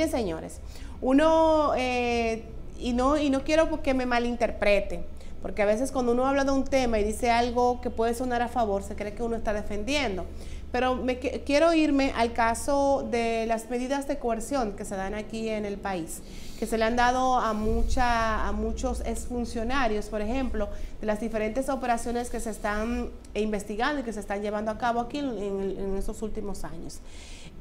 Miren, señores, uno, eh, y, no, y no quiero que me malinterpreten, porque a veces cuando uno habla de un tema y dice algo que puede sonar a favor, se cree que uno está defendiendo. Pero quiero irme al caso de las medidas de coerción que se dan aquí en el país, que se le han dado a, mucha, a muchos exfuncionarios, por ejemplo, de las diferentes operaciones que se están investigando y que se están llevando a cabo aquí en, estos últimos años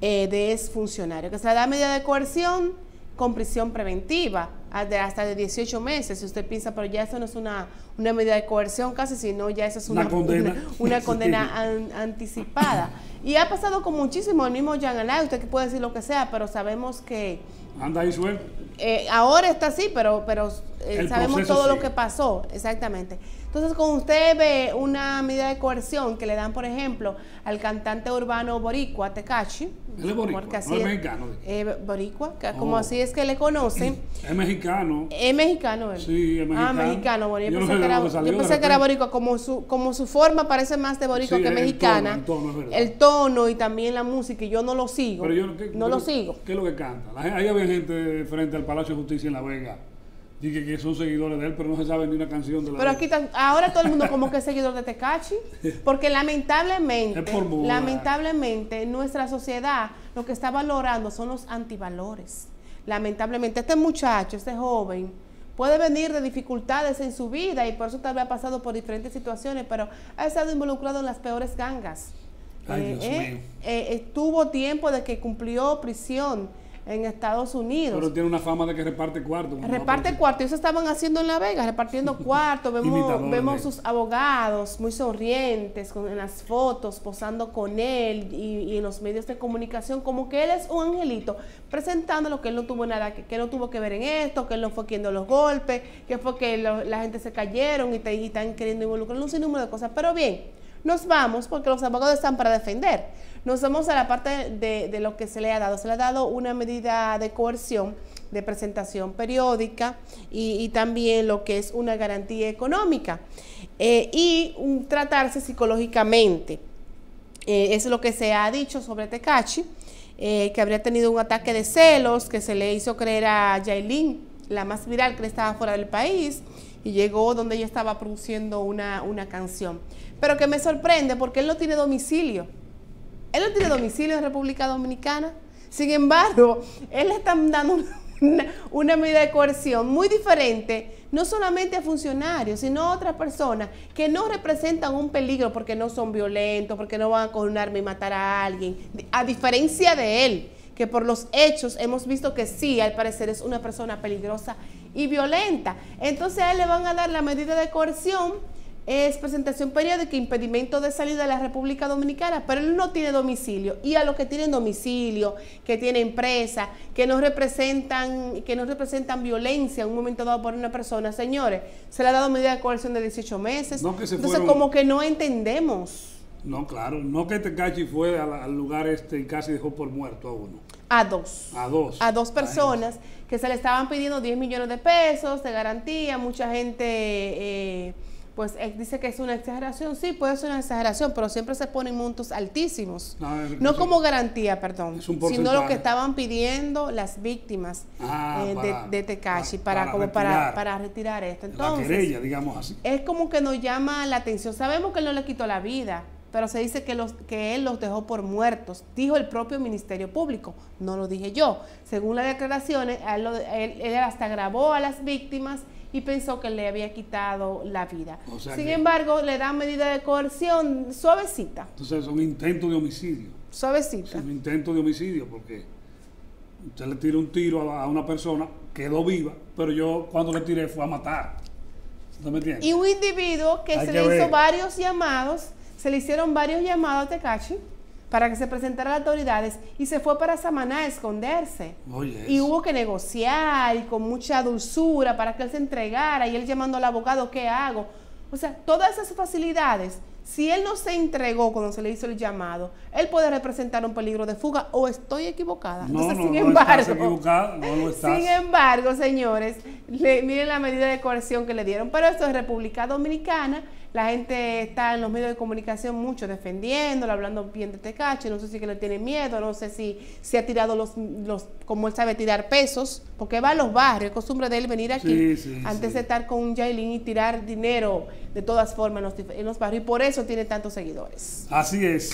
eh, de exfuncionarios, que se le da medida de coerción con prisión preventiva hasta de 18 meses. Si usted piensa, pero ya eso no es una, una medida de coerción casi, sino ya eso es una, condena, una, condena anticipada. Y ha pasado con muchísimo, el mismo Jean Alain, usted que puede decir lo que sea, pero sabemos que... Anda ahí suelto. Eh, ahora está así, pero, pero eh, sabemos todo lo que pasó, exactamente. Entonces, cuando usted ve una medida de coerción que le dan, por ejemplo, al cantante urbano boricua, Tecachi, él es boricua, no es, mexicano. Eh, boricua, como oh. así es que le conocen. Es mexicano. Es mexicano él. Sí, es mexicano. Ah, mexicano. Bueno, yo, pensé, que, era, yo pensé que era boricua. Como su, como su forma parece más de boricua que mexicana. El tono, el, tono, el tono, y también la música, y yo no lo sigo. Pero yo, no lo sigo. ¿Qué es lo que canta? Ahí había gente frente al Palacio de Justicia en La Vega Dije que son seguidores de él, pero no se sabe ni una canción de la Pero aquí ahora todo el mundo como que es seguidor de Tecachi, porque lamentablemente, lamentablemente nuestra sociedad lo que está valorando son los antivalores. Lamentablemente este muchacho, este joven, puede venir de dificultades en su vida y por eso tal vez ha pasado por diferentes situaciones, pero ha estado involucrado en las peores gangas. Ay, Dios eh, mío. Eh, estuvo tiempo de que cumplió prisión en Estados Unidos. Pero tiene una fama de que reparte cuartos. Reparte cuartos. Eso estaban haciendo en La Vega, repartiendo cuartos. Vemos, vemos sus abogados muy sonrientes con, en las fotos, posando con él y, en los medios de comunicación, como que él es un angelito, presentando lo que él no tuvo nada, que, que no tuvo que ver en esto, que él no fue quien dio los golpes, que fue que la gente se cayeron y, te, y están queriendo involucrar un sinnúmero de cosas. Pero bien, nos vamos porque los abogados están para defender. Nos vamos a la parte de, lo que se le ha dado. Se le ha dado una medida de coerción de presentación periódica y, también lo que es una garantía económica eh, y tratarse psicológicamente. Eh, es lo que se ha dicho sobre Tecachi, eh, que habría tenido un ataque de celos que se le hizo creer a Yailin, la más viral que estaba fuera del país, y llegó donde ella estaba produciendo una, una canción. Pero que me sorprende porque él no tiene domicilio. Él no tiene domicilio en República Dominicana. Sin embargo, él le están dando una, medida de coerción muy diferente, no solamente a funcionarios, sino a otras personas que no representan un peligro porque no son violentos, porque no van a con un arma y matar a alguien. A diferencia de él, que por los hechos hemos visto que sí, al parecer es una persona peligrosa y violenta. Entonces a él le van a dar la medida de coerción es presentación periódica, impedimento de salida de la República Dominicana, pero él no tiene domicilio. Y a los que tienen domicilio, que tienen empresa, que no representan, que no representan violencia en un momento dado por una persona, señores, se le ha dado medida de coerción de 18 meses. Entonces, como que no entendemos. No, claro, no que Tecachi fue al, lugar este y casi dejó por muerto a uno. A dos. A dos. A dos personas que se le estaban pidiendo 10 millones de pesos de garantía, mucha gente... Eh, pues él dice que es una exageración. Sí, puede ser una exageración, pero siempre se ponen montos altísimos. No, como garantía, perdón, sino lo que estaban pidiendo las víctimas ah, eh, de, Tekashi para, como para, para, retirar esto. Entonces, digamos así. Es como que nos llama la atención. Sabemos que él no le quitó la vida, pero se dice que, los, que él los dejó por muertos, dijo el propio Ministerio Público, no lo dije yo. Según las declaraciones, él hasta grabó a las víctimas y pensó que le había quitado la vida. Sin embargo, le dan medida de coerción suavecita. Entonces es un intento de homicidio. Suavecita. Es un intento de homicidio porque usted le tira un tiro a, una persona, quedó viva, pero yo cuando le tiré fue a matar. ¿No me entiendes? Y un individuo que se le hizo varios llamados, se le hicieron varios llamados a Tecachi para que se presentara a las autoridades y se fue para Samaná a esconderse. y hubo que negociar y con mucha dulzura para que él se entregara y él llamando al abogado, ¿qué hago? O sea, todas esas facilidades, si él no se entregó cuando se le hizo el llamado, él puede representar un peligro de fuga o estoy equivocada. No, no, sin embargo, no Sin embargo, señores, miren la medida de coerción que le dieron. Pero esto es República Dominicana la gente está en los medios de comunicación mucho defendiéndolo, hablando bien de Tecache, no sé si que le tiene miedo, no sé si se ha tirado los, los, como él sabe tirar pesos, porque va a los barrios, es costumbre de él venir aquí antes de estar con un Jailin y tirar dinero de todas formas en los, en los barrios, y por eso tiene tantos seguidores. Así es.